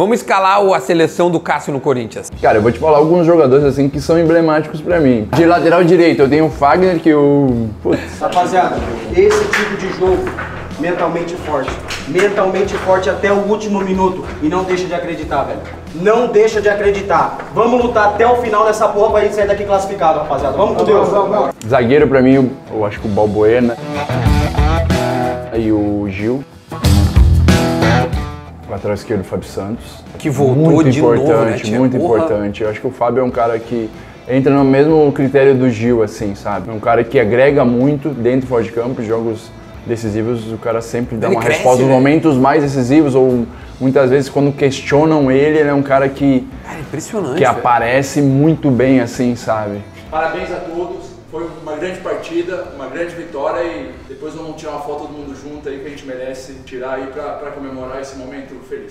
Vamos escalar a seleção do Cássio no Corinthians. Cara, eu vou te falar alguns jogadores assim que são emblemáticos pra mim. De lateral direito, eu tenho o Fagner, que o. Putz, Rapaziada, esse tipo de jogo, mentalmente forte. Mentalmente forte até o último minuto. E não deixa de acreditar, velho. Não deixa de acreditar. Vamos lutar até o final nessa porra pra gente sair daqui classificado, rapaziada. Vamos com Deus. zagueiro pra mim, eu- eu acho que o Balbuena. E o Gil. Lateral esquerdo, o Fábio Santos. Que voltou muito de novo, né, importante, tia? muito Porra. importante. Eu acho que o Fábio é um cara que entra no mesmo critério do Gil, assim, sabe? Um cara que agrega muito dentro e fora de campo, jogos decisivos, o cara sempre dá Ele uma cresce, resposta nos né? momentos mais decisivos ou muitas vezes quando questionam ele, ele é um cara que, Cara, impressionante. que velho. aparece muito bem, assim, sabe? Parabéns a todos, foi uma grande partida, uma grande vitória e depois vamos tirar uma foto todo mundo junto aí que a gente merece tirar aí pra comemorar esse momento feliz.